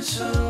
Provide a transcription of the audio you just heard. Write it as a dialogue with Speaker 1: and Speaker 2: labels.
Speaker 1: 成